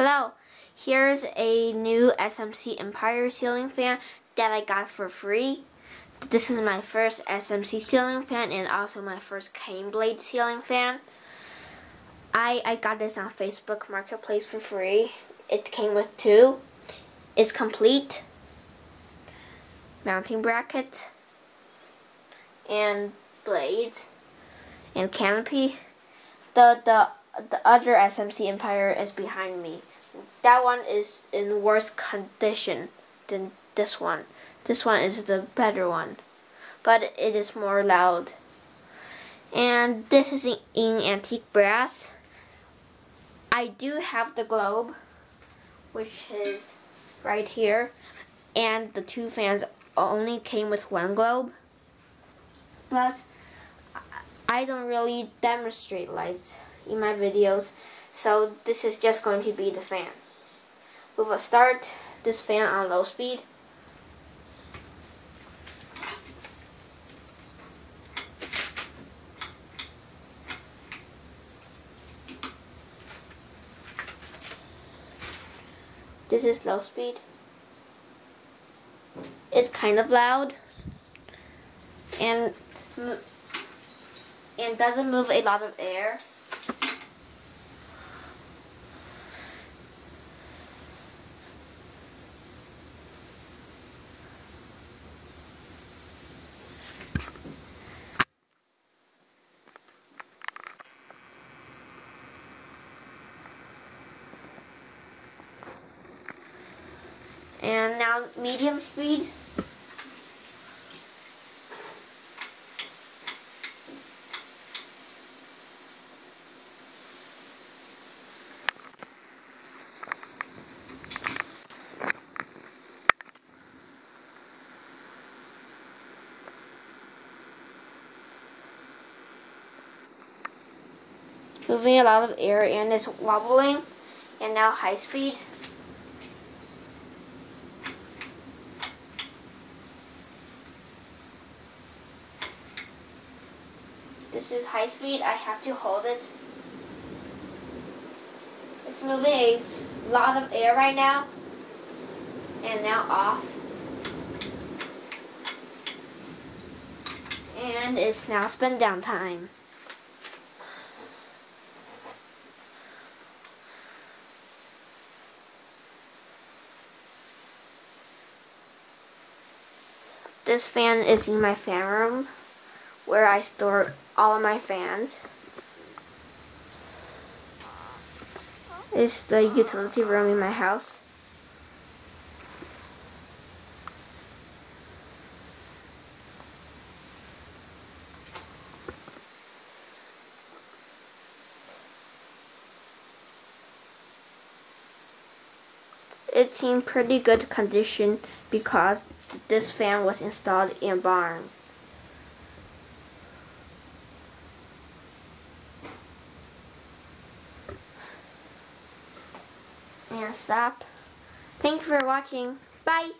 Hello, here's a new SMC Emperor ceiling fan that I got for free. This is my first SMC ceiling fan and also my first Cane Blade ceiling fan. I, I got this on Facebook Marketplace for free. It came with two. It's complete. Mounting bracket. And blades. And canopy. The, the the other SMC Emperor is behind me. That one is in worse condition than this one. This one is the better one. But it is more loud. And this is in, antique brass. I do have the globe, which is right here. And the two fans only came with one globe. But I don't really demonstrate lights in my videos. So this is just going to be the fan. We will start this fan on low speed. This is low speed. It's kind of loud and and doesn't move a lot of air. And now medium speed. moving a lot of air and it's wobbling and now high speed This is high speed. I have to hold it. It's moving a lot of air right now. And now off. And it's now spin down time. This fan is in my fan room where I store all of my fans. Is the utility room in my house. It's in pretty good condition because this fan was installed in barn. And stop. Thank you for watching. Bye.